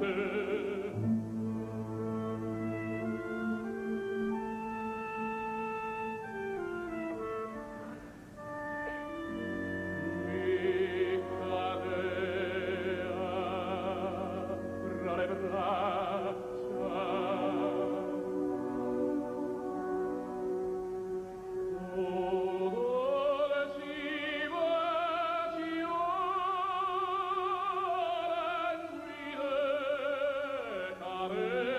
te Amen.